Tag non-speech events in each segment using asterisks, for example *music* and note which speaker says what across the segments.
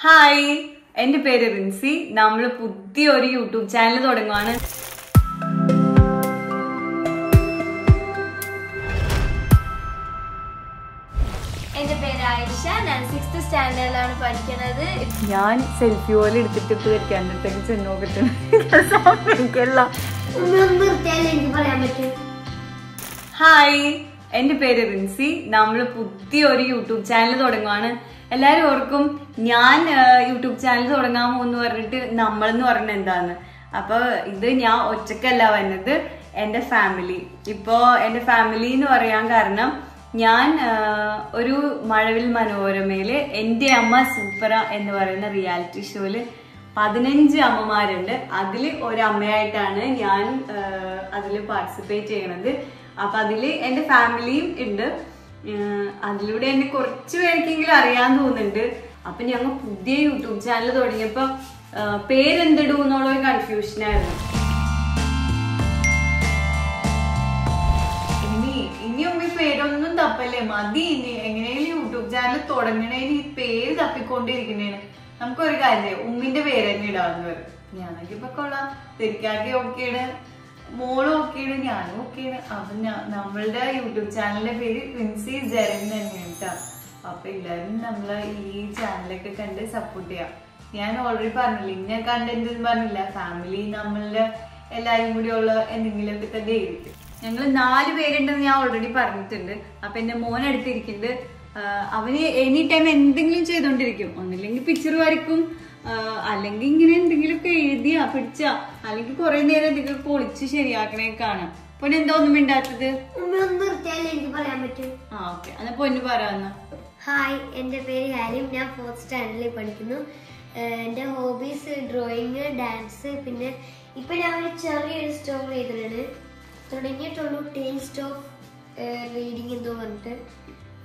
Speaker 1: Hi. എന്റെ പേര് റിൻസി. നമ്മൾ പുതിയൊരു യൂട്യൂബ് ചാനൽ തുടങ്ങുവാണ്.
Speaker 2: എന്റെ പേര് ആയിഷ. ഞാൻ സിക്സ്ത് സ്റ്റാൻഡേർഡിലാണ് പഠിക്കുന്നത്.
Speaker 1: ഞാൻ സെൽഫി പോലെ എടുത്തിട്ട് ഇപ്പൊ ധരിക്കാണ്ടത്തേക്ക് ചെന്നോ
Speaker 2: കിട്ടണം *laughs*
Speaker 1: ഹായ്. എന്റെ പേര് റിൻസി. നമ്മൾ പുതിയൊരു യൂട്യൂബ് ചാനൽ തുടങ്ങുവാണ്. എല്ലാരും ഓർക്കും ഞാൻ യൂട്യൂബ് ചാനൽ തുടങ്ങാമോ എന്ന് പറഞ്ഞിട്ട് നമ്മളെന്ന് പറഞ്ഞ എന്താന്ന്. അപ്പൊ ഇത് ഞാൻ ഒറ്റക്കല്ല വന്നത് എന്റെ ഫാമിലി. ഇപ്പോ എന്റെ ഫാമിലി എന്ന് പറയാൻ കാരണം ഞാൻ ഒരു മഴവിൽ മനോരമയിൽ എന്റെ അമ്മ സൂപ്പറ എന്ന് പറയുന്ന റിയാലിറ്റി ഷോയിൽ പതിനഞ്ച് അമ്മമാരുണ്ട്. അതിൽ ഒരമ്മയായിട്ടാണ് ഞാൻ അതിൽ പാർട്ടിസിപ്പേറ്റ് ചെയ്യണത്. അപ്പൊ അതിൽ എന്റെ ഫാമിലിയും ഉണ്ട്. അതിലൂടെ എന്നെ കുറച്ച് പേർക്കെങ്കിലും അറിയാൻ തോന്നുന്നുണ്ട്. അപ്പൊ ഞങ്ങൾ പുതിയ യൂട്യൂബ് ചാനൽ തുടങ്ങിയപ്പോൾ പേരെന്തിടും എന്നുള്ള ഒരു കൺഫ്യൂഷൻ ആയിരുന്നു.
Speaker 3: ഇനി ഇനിയും ഈ പേരൊന്നും തപ്പല്ലേ? മതി ഇനി. എങ്ങനെയെങ്കിലും യൂട്യൂബ് ചാനൽ തുടങ്ങണേന് ഈ പേര് തപ്പിക്കൊണ്ടിരിക്കുന്നേന് നമുക്കൊരു കാര്യം ഉമ്മിന്റെ പേര് തന്നെ ഇടാവുന്നവർ ഞാനൊക്കെ ഇപ്പൊ കൊള്ളാം. തിരിക്കാക്കി ഓക്കെയാണ് മോളും ആണ് ഞാനും ഓക്കെയാണ്. അപ്പൊ നമ്മളുടെ യൂട്യൂബ് ചാനലിന്റെ പേര് പ്രിൻസി ജരൻ തന്നെയാണ് അപ്പൊ എല്ലാരും നമ്മളെ ഈ ചാനലൊക്കെ കണ്ട് സപ്പോർട്ട് ചെയ്യാം. ഞാൻ ഓൾറെഡി പറഞ്ഞില്ല ഇന്ന കണ്ടന്റ് പറഞ്ഞില്ല. ഫാമിലി നമ്മളുടെ എല്ലാരും കൂടി ഉള്ള എന്തെങ്കിലുമൊക്കെ തന്നെ ആയിരിക്കും.
Speaker 1: ഞങ്ങൾ നാല് പേരുണ്ടെന്ന് ഞാൻ ഓൾറെഡി പറഞ്ഞിട്ടുണ്ട്. അപ്പൊ എന്റെ മോൻ അടുത്തിരിക്കുന്നുണ്ട്. ആഹ് അവന് എനി ടൈം എന്തെങ്കിലും ചെയ്തോണ്ടിരിക്കും. ഒന്നില്ലെങ്കിൽ പിക്ചർ വരയ്ക്കും. അല്ലെങ്കിൽ ഇങ്ങനെ എന്തെങ്കിലുമൊക്കെ പിടിച്ച? അല്ലെങ്കിൽ കുറെ നേരം എന്തെങ്കിലും പൊളിച്ച് ശരിയാക്കണേ കാണാം. പൊന്നു എന്താ ഒന്നും മിണ്ടാത്തത്? ആ ഓക്കെ. എന്നാ പൊന്നു പറയാന്ന
Speaker 2: ഹായ് എന്റെ പേര് ഹാരിം. ഞാൻ ഫോർത്ത് സ്റ്റാൻഡേർഡിൽ പഠിക്കുന്നു. എന്റെ എന്റെ ഹോബീസ് ഡ്രോയിങ് ഡാൻസ് പിന്നെ ഇപ്പം ഞാൻ ഒരു ചെറിയൊരു സ്റ്റോറി ചെയ്തിട്ടുണ്ട്. തുടങ്ങിയിട്ടുള്ളൂ ടേസ്റ്റ് ഓഫ് റീഡിങ് എന്തോ പറഞ്ഞിട്ട്.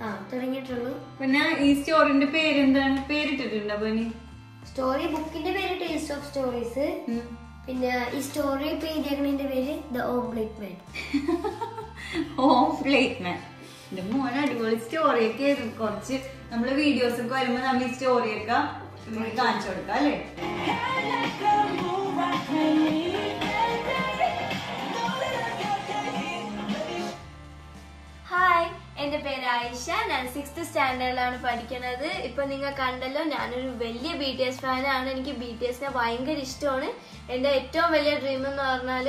Speaker 2: ആ തുടങ്ങിയിട്ടുള്ളൂ.
Speaker 1: പിന്നെ ഈ സ്റ്റോറിന്റെ പേരെന്താണ്? പേരിട്ടിട്ടുണ്ടോ പൊന്നി?
Speaker 2: സ്റ്റോറി ബുക്കിന്റെ പേര് ടേസ്റ്റ് ഓഫ് സ്റ്റോറീസ് പിന്നെ ഈ സ്റ്റോറി ഇപ്പൊ എഴുതിയേക്കണതിന്റെ പേര് the omelette man
Speaker 1: home plate man എന്റെ മോൻ അടിപൊളി സ്റ്റോറി ഒക്കെ ആയിരുന്നു. കുറച്ച് നമ്മൾ വീഡിയോസ് ഒക്കെ വരുമ്പോ നമ്മൾ ഈ സ്റ്റോറിയൊക്കെ കാണിച്ചു കൊടുക്കാം അല്ലേ?
Speaker 2: ആയിഷ ഞാൻ സിക്സ്ത് സ്റ്റാൻഡേർഡിലാണ് പഠിക്കുന്നത്. ഇപ്പൊ നിങ്ങൾ കണ്ടല്ലോ ഞാനൊരു വലിയ ബി ടി എസ് ഫാനാണ് എനിക്ക് ബി ടി എസിനെ ഭയങ്കര ഇഷ്ടമാണ്. എന്റെ ഏറ്റവും വലിയ ഡ്രീം എന്ന് പറഞ്ഞാൽ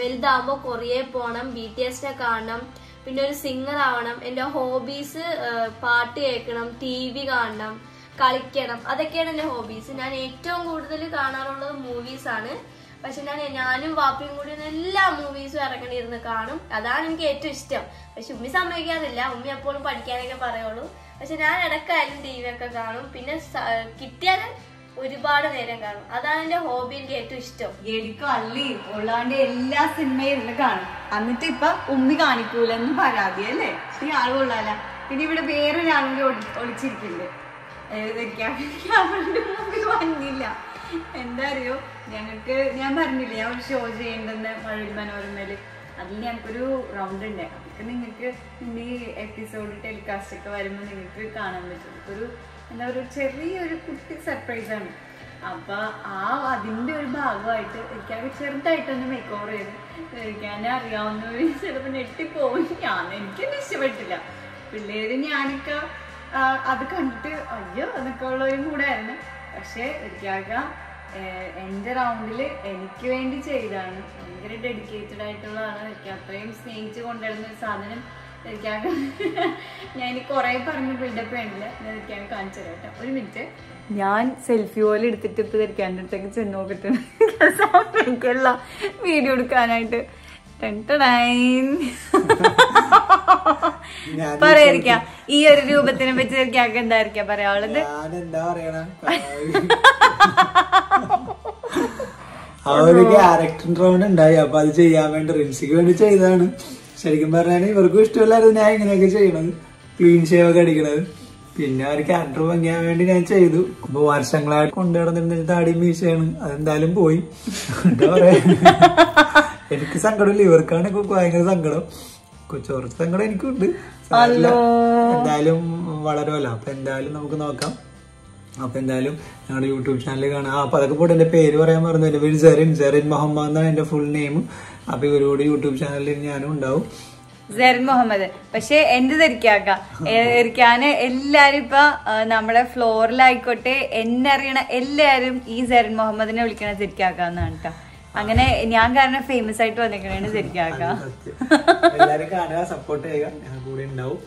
Speaker 2: വലുതാകുമ്പോൾ കൊറിയയിൽ പോണം ബി ടി എസിനെ കാണണം പിന്നെ ഒരു സിംഗർ ആവണം എന്റെ ഹോബീസ് പാട്ട് കേൾക്കണം ടി വി കാണണം കളിക്കണം. അതൊക്കെയാണ് എന്റെ ഹോബീസ് ഞാൻ ഏറ്റവും കൂടുതൽ കാണാറുള്ളത് മൂവീസാണ് പക്ഷെ ഞാൻ ഞാനും വാപ്പിയും കൂടി എല്ലാ മൂവീസും ഇറങ്ങണിരുന്ന് കാണും. അതാണ് എനിക്ക് ഏറ്റവും ഇഷ്ടം. പക്ഷെ ഉമ്മി സമ്മതിക്കാറില്ല. ഉമ്മി എപ്പോഴും പഠിക്കാനൊക്കെ പറയുള്ളൂ. പക്ഷെ ഞാൻ ഇടക്കായാലും ടി വി ഒക്കെ കാണും. പിന്നെ കിട്ടിയാൽ ഒരുപാട് നേരം കാണും. അതാണ് എന്റെ ഹോബി എനിക്ക് ഏറ്റവും ഇഷ്ടം.
Speaker 1: എനിക്ക് അള്ളി ഉള്ളാണ്ട് എല്ലാ സിനിമയും ഇരുന്ന് കാണും. എന്നിട്ട് ഇപ്പൊ ഉമ്മി കാണിക്കൂലെന്ന് പരാതി അല്ലേ? ഈ ആൾ കൊള്ളാല. പിന്നെ ഇവിടെ വേറൊരാളും കൂടി ഒളി- ഒളിച്ചിരിക്കുന്നുണ്ട്. ക്യാമറയുടെ വന്നില്ല. എന്താ അറിയോ ഞങ്ങൾക്ക് ഞാൻ പറഞ്ഞില്ലേ ഞാൻ ഒരു ഷോ ചെയ്യേണ്ടെന്ന് മഴവിൽ മനോരമയിൽ. അതിൽ ഞങ്ങൾക്കൊരു റൗണ്ട് ഉണ്ട്. അതൊക്കെ നിങ്ങൾക്ക് ഇനി എപ്പിസോഡ് ടെലികാസ്റ്റ് ഒക്കെ വരുമ്പോൾ നിങ്ങൾക്ക് കാണാൻ പറ്റും. ഒരു എന്താ പറയുക ചെറിയൊരു കുട്ടി സർപ്രൈസ് ആണ്. അപ്പൊ ആ അതിന്റെ ഒരു ഭാഗമായിട്ട് എനിക്കത് ചെറുതായിട്ടൊന്ന് മേക്ക് ഓവർ ചെയ്ത് ഞാൻ അറിയാവുന്നവര് ചിലപ്പോൾ ഞെട്ടിപ്പോവും. ഞാൻ എനിക്കൊന്നും ഇഷ്ടപ്പെട്ടില്ല. പിള്ളേര് ഞാനൊക്കെ അത് കണ്ടിട്ട് അയ്യോ എന്നൊക്കെ ഉള്ളവരും കൂടെ മൂടായിരുന്നു പക്ഷെ എനിക്കാകെ എന്റെ റൗണ്ടിൽ എനിക്ക് വേണ്ടി ചെയ്താണ് ഭയങ്കര ഡെഡിക്കേറ്റഡ് ആയിട്ടുള്ളതാണ് എനിക്ക് അത്രയും സ്നേഹിച്ച് കൊണ്ടുവരുന്ന ഒരു സാധനം എനിക്കാകെ ഞാൻ ഇനി കുറേ പറഞ്ഞ് ബിൽഡപ്പ് വേണ്ടില്ല ഞാൻ എനിക്കാകെ കാണിച്ചു തരാം കേട്ടോ. ഒരു മിനിറ്റ് ഞാൻ സെൽഫി പോലെ എടുത്തിട്ട് ഇപ്പൊ ധരിക്കാന്റെ അടുത്തേക്ക് ചെന്ന് നോക്കട്ടെ. *laughs* എനിക്കുള്ള വീഡിയോ എടുക്കാനായിട്ട് ടെടൈൻ. ഈ ഒരു രൂപത്തിനെ പറ്റി എനിക്കാക്ക് എന്തായിരിക്കാം പറയാനുള്ളത്
Speaker 4: ആ ഒരു ക്യാരക്ടർ റൗണ്ട് ഉണ്ടായി അപ്പൊ അത് ചെയ്യാൻ വേണ്ടി റിൻസിക്ക് വേണ്ടി ചെയ്തതാണ്. ശരിക്കും പറഞ്ഞാൽ ഇവർക്കും ഇഷ്ടമില്ലായിരുന്നു ഞാൻ ഇങ്ങനെയൊക്കെ ചെയ്യണത്. ക്ലീൻ ഷേവ് ഒക്കെ അടിക്കണത്. പിന്നെ ഒരു ക്യാരക്ടർ ഭംഗിയാൻ വേണ്ടി ഞാൻ ചെയ്തു. അപ്പൊ വർഷങ്ങളായിട്ട് കൊണ്ടു നടന്നിരുന്ന താടി മീശയാണ്. അതെന്തായാലും പോയി. എന്താ പറയാ? എനിക്ക് സങ്കടമില്ല. ഇവർക്കാണ് ഇപ്പൊ ഭയങ്കര സങ്കടം. കുറച്ച് സങ്കടം എനിക്കുണ്ട്. എന്തായാലും വളരുമല്ലോ. അപ്പൊ എന്തായാലും നമുക്ക് നോക്കാം. അപ്പൊ എന്തായാലും ഞങ്ങളുടെ യൂട്യൂബ് ചാനൽ കാണാം. അപ്പൊ അതൊക്കെ പോട്ടെ. എന്റെ പേര് പറയാൻ മറന്നു. എന്റെ പേര് സെറിൻ. സെറിൻ മുഹമ്മദ് എന്നാണ് എന്റെ ഫുൾ നെയിം അപ്പൊ ഇവരോട് യൂട്യൂബ് ചാനലിൽ ഞാനും ഉണ്ടാവും.
Speaker 1: സെറിൻ മുഹമ്മദ്. പക്ഷെ എന്ത് ധരിക്കാക്ക? ധരിക്കാന് എല്ലാരും ഇപ്പൊ നമ്മളെ നമ്മുടെ ഫ്ലോറിലായിക്കോട്ടെ എന്നെ അറിയണ എല്ലാരും ഈ സെറിൻ മുഹമ്മദിനെ വിളിക്കണ ധരിക്കാക്കാന്നാണ് കേട്ടോ അങ്ങനെ ഞാൻ കാരണം ഫേമസ് ആയിട്ട് വന്നിക്കണേണ്
Speaker 4: ശരിക്കും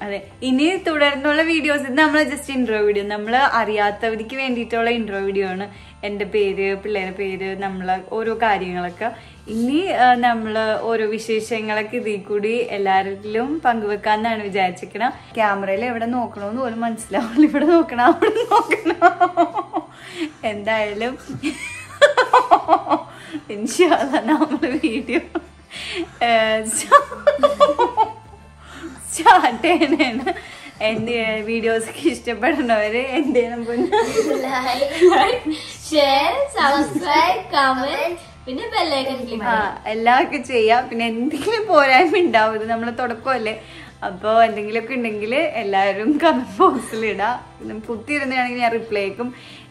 Speaker 1: അതെ ഇനി തുടർന്നുള്ള വീഡിയോസ് നമ്മൾ നമ്മൾ ജസ്റ്റ് ഇൻട്രോ വീഡിയോ നമ്മൾ അറിയാത്തവർക്ക് വേണ്ടിയിട്ടുള്ള ഇൻട്രോ വീഡിയോ ആണ്. എന്റെ പേര് പിള്ളേരുടെ പേര് നമ്മളെ ഓരോ കാര്യങ്ങളൊക്കെ. ഇനി നമ്മൾ ഓരോ വിശേഷങ്ങളൊക്കെ ഇതിൽ കൂടി എല്ലാവരിലും പങ്കുവെക്കാന്നാണ് വിചാരിച്ചിരിക്കണം. ക്യാമറയിൽ എവിടെ നോക്കണമെന്ന് പോലും മനസ്സിലാവില്ല ഇവിടെ നോക്കണം? അവിടെ നോക്കണോ? എന്തായാലും. ഇൻഷാല്ല നമ്മൾ വീഡിയോ? സ്റ്റാർട്ട് ചെയ്യണേണ് എന്റെ
Speaker 2: വീഡിയോസൊക്കെ സബ്സ്ക്രൈബ് കമന്റ് പിന്നെ.
Speaker 1: എല്ലാവർക്കും ചെയ്യാം. പിന്നെ എന്തെങ്കിലും പോരായ്മ ഉണ്ടാവും ഇത് നമ്മളെ തുടക്കമല്ലേ? അപ്പോൾ എന്തെങ്കിലുമൊക്കെ ഉണ്ടെങ്കിൽ എല്ലാവരും കമന്റ് ബോക്സിൽ ഇടാം. നമുക്ക് കുത്തിയിരുന്നാണെങ്കിൽ ഞാൻ റിപ്ലൈ ആക്കും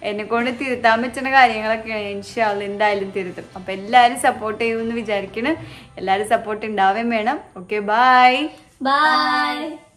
Speaker 1: എന്നെ കൊണ്ട് തിരുത്താൻ പറ്റുന്ന കാര്യങ്ങളൊക്കെ ഇൻഷാൽ എന്തായാലും തിരുത്തും. അപ്പോൾ എല്ലാവരും സപ്പോർട്ട് ചെയ്യുമെന്ന് വിചാരിക്കണം. എല്ലാവരും സപ്പോർട്ട് ഉണ്ടാവുകയും വേണം. Okay bye
Speaker 2: bye